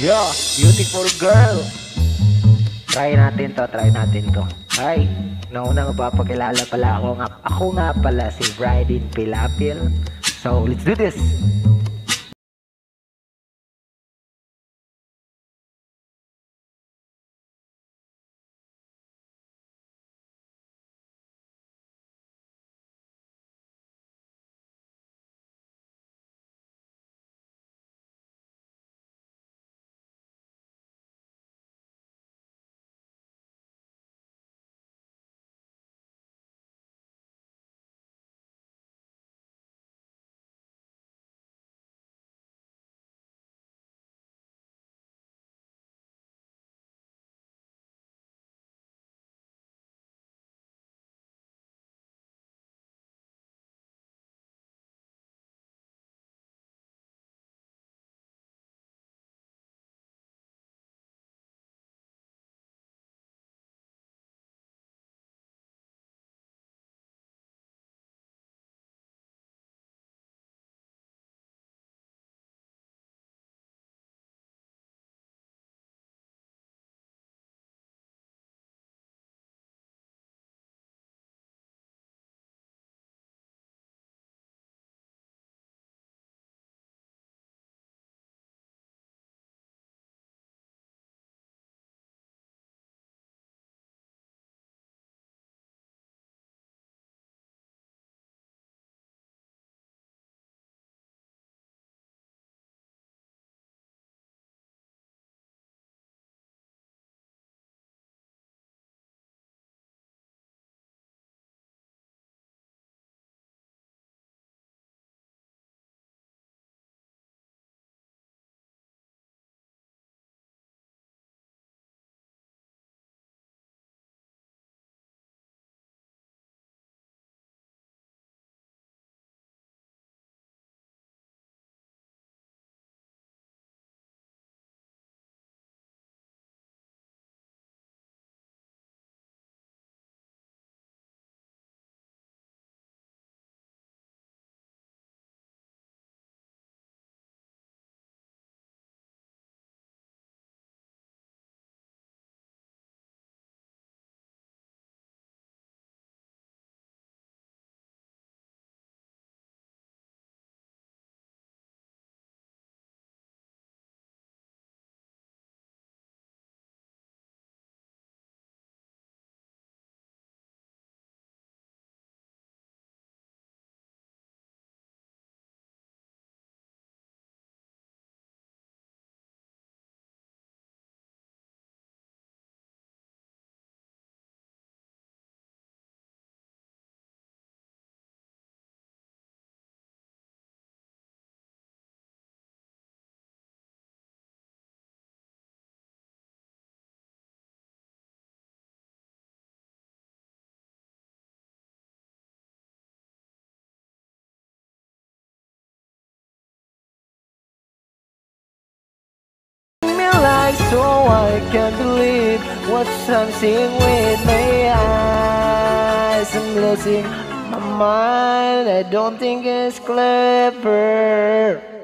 Yeah, beautiful girl. Try natin to, try natin to. Hi, nauna mapapakilala pala ako nga. Ako nga pala si Bridin Pilapil. So, let's do this. So I can't believe what I'm seeing with my eyes. I'm losing my mind. I don't think it's clever.